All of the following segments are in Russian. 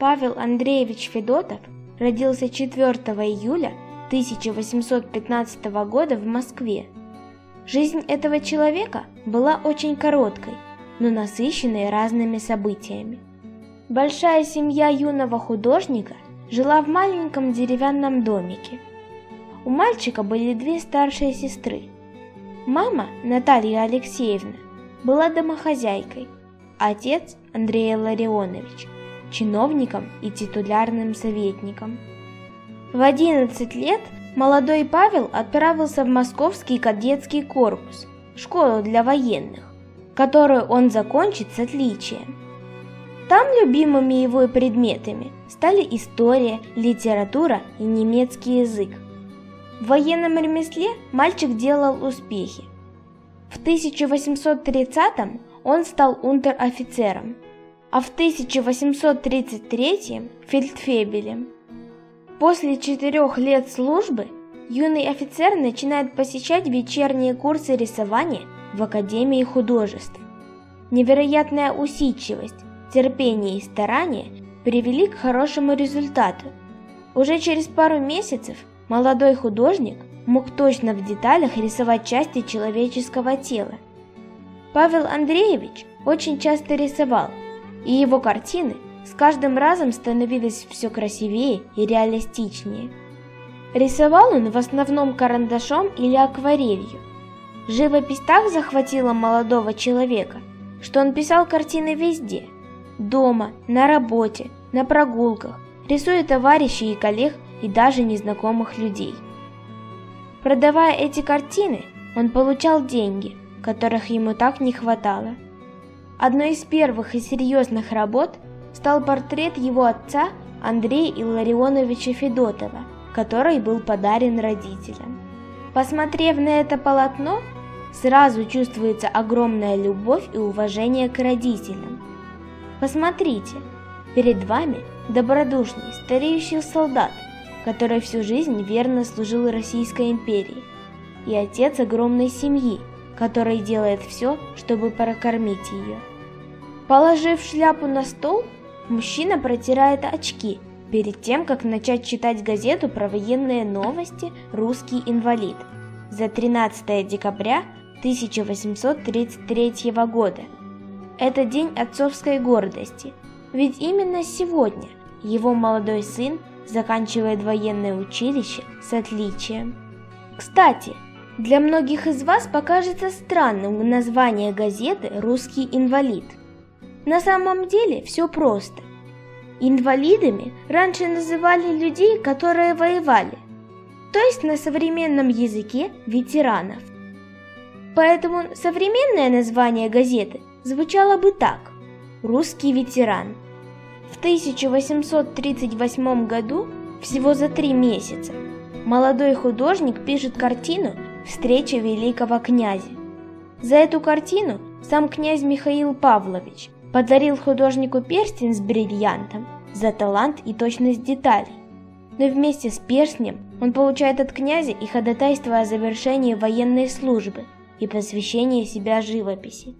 Павел Андреевич Федотов родился 4 июля 1815 года в Москве. Жизнь этого человека была очень короткой, но насыщенной разными событиями. Большая семья юного художника жила в маленьком деревянном домике. У мальчика были две старшие сестры. Мама, Наталья Алексеевна, была домохозяйкой, отец Андрей Ларионович – чиновником и титулярным советником. В 11 лет молодой Павел отправился в Московский кадетский корпус, школу для военных, которую он закончит с отличием. Там любимыми его предметами стали история, литература и немецкий язык. В военном ремесле мальчик делал успехи. В 1830-м он стал унтер-офицером – а в 1833 фельдфебелем. После четырех лет службы юный офицер начинает посещать вечерние курсы рисования в Академии художеств. Невероятная усидчивость, терпение и старание привели к хорошему результату. Уже через пару месяцев молодой художник мог точно в деталях рисовать части человеческого тела. Павел Андреевич очень часто рисовал, и его картины с каждым разом становились все красивее и реалистичнее. Рисовал он в основном карандашом или акварелью. Живопись так захватила молодого человека, что он писал картины везде – дома, на работе, на прогулках, рисуя товарищей и коллег и даже незнакомых людей. Продавая эти картины, он получал деньги, которых ему так не хватало – Одной из первых и серьезных работ стал портрет его отца Андрея Илларионовича Федотова, который был подарен родителям. Посмотрев на это полотно, сразу чувствуется огромная любовь и уважение к родителям. Посмотрите, перед вами добродушный стареющий солдат, который всю жизнь верно служил Российской империи, и отец огромной семьи, который делает все, чтобы прокормить ее. Положив шляпу на стол, мужчина протирает очки перед тем, как начать читать газету про военные новости «Русский инвалид» за 13 декабря 1833 года. Это день отцовской гордости, ведь именно сегодня его молодой сын заканчивает военное училище с отличием. Кстати, для многих из вас покажется странным название газеты «Русский инвалид». На самом деле все просто. Инвалидами раньше называли людей, которые воевали, то есть на современном языке ветеранов. Поэтому современное название газеты звучало бы так – «Русский ветеран». В 1838 году, всего за три месяца, молодой художник пишет картину «Встреча великого князя». За эту картину сам князь Михаил Павлович – подарил художнику перстень с бриллиантом за талант и точность деталей. Но вместе с перстнем он получает от князя и ходатайство о завершении военной службы и посвящении себя живописи.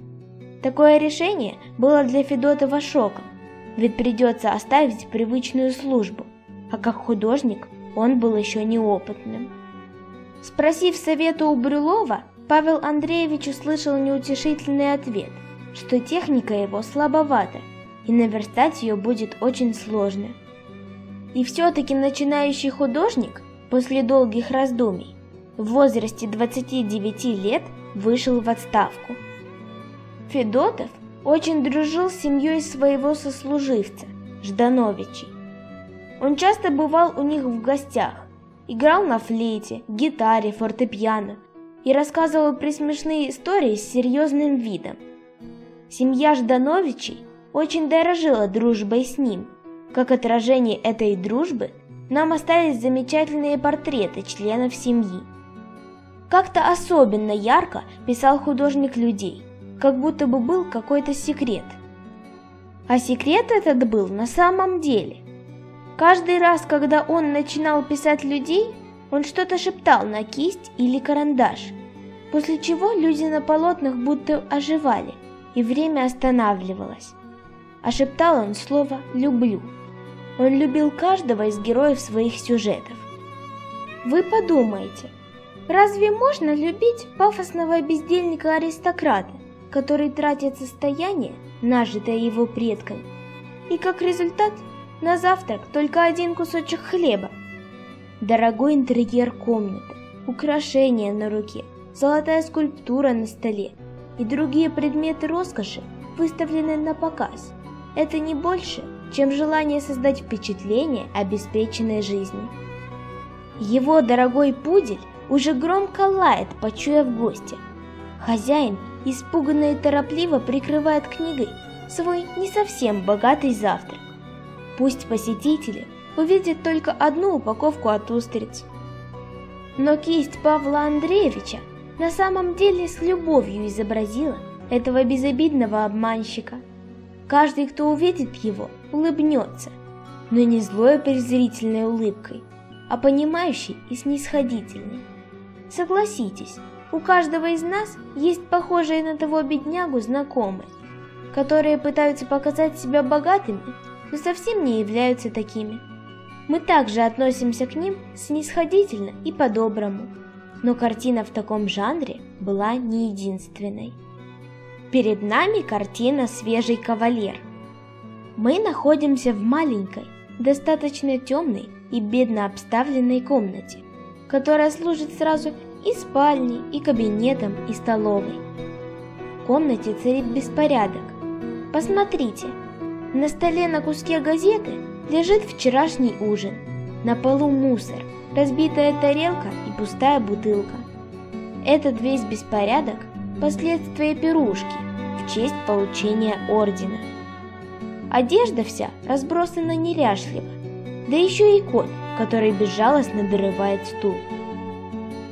Такое решение было для Федотова шоком, ведь придется оставить привычную службу, а как художник он был еще неопытным. Спросив совета у Брюлова, Павел Андреевич услышал неутешительный ответ – что техника его слабовата, и наверстать ее будет очень сложно. И все-таки начинающий художник после долгих раздумий в возрасте 29 лет вышел в отставку. Федотов очень дружил с семьей своего сослуживца, Ждановичей. Он часто бывал у них в гостях, играл на флейте, гитаре, фортепиано и рассказывал присмешные истории с серьезным видом – Семья Ждановичей очень дорожила дружбой с ним. Как отражение этой дружбы нам остались замечательные портреты членов семьи. Как-то особенно ярко писал художник людей, как будто бы был какой-то секрет. А секрет этот был на самом деле. Каждый раз, когда он начинал писать людей, он что-то шептал на кисть или карандаш, после чего люди на полотнах будто оживали – и время останавливалось. А он слово «люблю». он любил каждого из героев своих сюжетов. Вы подумайте, разве можно любить пафосного бездельника-аристократа, который тратит состояние, нажитое его предками, и как результат на завтрак только один кусочек хлеба? Дорогой интерьер комнаты, украшения на руке, золотая скульптура на столе и другие предметы роскоши выставлены на показ. Это не больше, чем желание создать впечатление обеспеченной жизни. Его дорогой пудель уже громко лает, почуяв гостя. Хозяин испуганно и торопливо прикрывает книгой свой не совсем богатый завтрак. Пусть посетители увидят только одну упаковку от устриц. Но кисть Павла Андреевича на самом деле с любовью изобразила этого безобидного обманщика. Каждый, кто увидит его, улыбнется, но не злой презрительной улыбкой, а понимающей и снисходительной. Согласитесь, у каждого из нас есть похожие на того беднягу знакомые, которые пытаются показать себя богатыми, но совсем не являются такими. Мы также относимся к ним снисходительно и по-доброму, но картина в таком жанре была не единственной. Перед нами картина «Свежий кавалер». Мы находимся в маленькой, достаточно темной и бедно обставленной комнате, которая служит сразу и спальней, и кабинетом, и столовой. В комнате царит беспорядок. Посмотрите, на столе на куске газеты лежит вчерашний ужин, на полу мусор – разбитая тарелка и пустая бутылка. Этот весь беспорядок – последствия пирушки в честь получения ордена. Одежда вся разбросана неряшливо, да еще и кот, который безжалостно дорывает стул.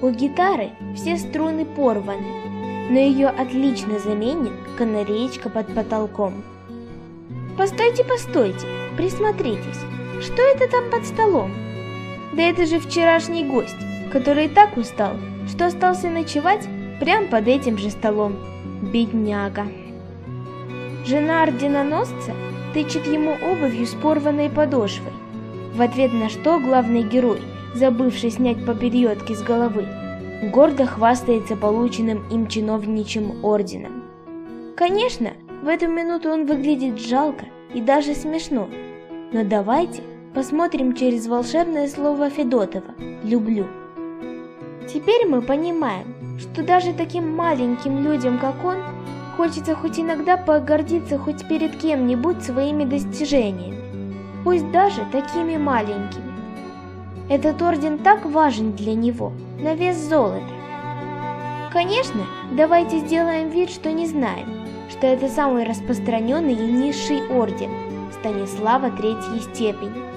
У гитары все струны порваны, но ее отлично заменит канареечка под потолком. Постойте, постойте, присмотритесь, что это там под столом? Да это же вчерашний гость, который и так устал, что остался ночевать прямо под этим же столом. Бедняга. Жена орденоносца тычет ему обувью с порванной подошвой. В ответ на что главный герой, забывший снять попередки с головы, гордо хвастается полученным им чиновничьим орденом. Конечно, в эту минуту он выглядит жалко и даже смешно, но давайте Посмотрим через волшебное слово Федотова «люблю». Теперь мы понимаем, что даже таким маленьким людям, как он, хочется хоть иногда погордиться хоть перед кем-нибудь своими достижениями, пусть даже такими маленькими. Этот орден так важен для него, на вес золота. Конечно, давайте сделаем вид, что не знаем, что это самый распространенный и низший орден Станислава Третьей степени.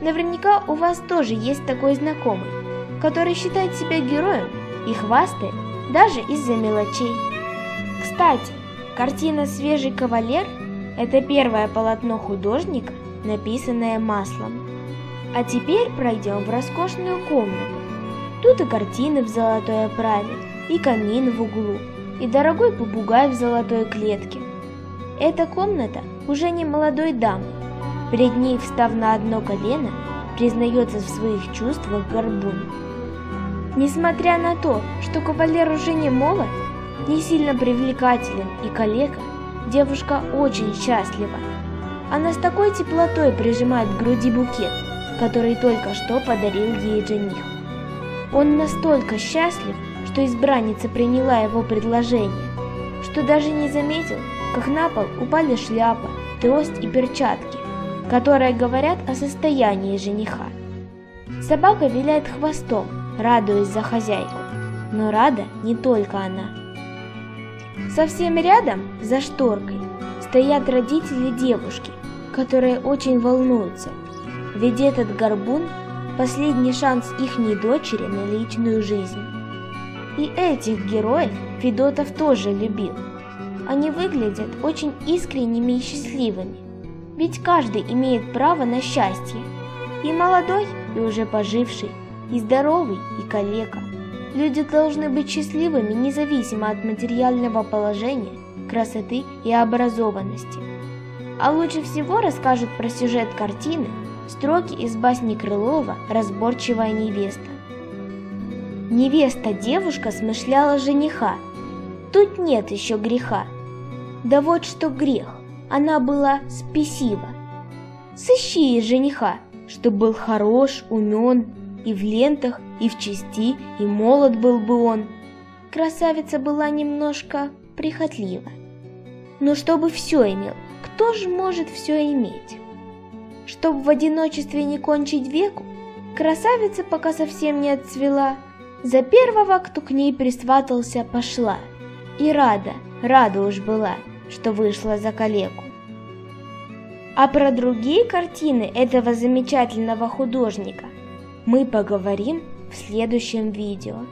Наверняка у вас тоже есть такой знакомый, который считает себя героем и хвастает даже из-за мелочей. Кстати, картина «Свежий кавалер» – это первое полотно художника, написанное маслом. А теперь пройдем в роскошную комнату. Тут и картины в золотой оправе, и камин в углу, и дорогой попугай в золотой клетке. Эта комната уже не молодой дамы, Перед ней, встав на одно колено, признается в своих чувствах горбун. Несмотря на то, что кавалер уже не молод, не сильно привлекателен и калека, девушка очень счастлива. Она с такой теплотой прижимает к груди букет, который только что подарил ей жених. Он настолько счастлив, что избранница приняла его предложение, что даже не заметил, как на пол упали шляпа, трость и перчатки которые говорят о состоянии жениха. Собака виляет хвостом, радуясь за хозяйку, но рада не только она. Совсем рядом, за шторкой, стоят родители девушки, которые очень волнуются, ведь этот горбун – последний шанс ихней дочери на личную жизнь. И этих героев Федотов тоже любил. Они выглядят очень искренними и счастливыми. Ведь каждый имеет право на счастье. И молодой, и уже поживший, и здоровый, и калека. Люди должны быть счастливыми независимо от материального положения, красоты и образованности. А лучше всего расскажут про сюжет картины Строки из басни Крылова «Разборчивая невеста». Невеста девушка смышляла жениха. Тут нет еще греха. Да вот что грех, она была спесива. Сыщи ей жениха, что был хорош, умен, и в лентах, и в чести, и молод был бы он. Красавица была немножко прихотлива. Но чтобы все имел, кто же может все иметь? Чтоб в одиночестве не кончить веку, красавица пока совсем не отцвела, за первого, кто к ней присватался, пошла. И рада, рада уж была, что вышла за калеку. А про другие картины этого замечательного художника мы поговорим в следующем видео.